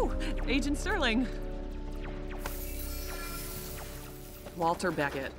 Oh, Agent Sterling. Walter Beckett.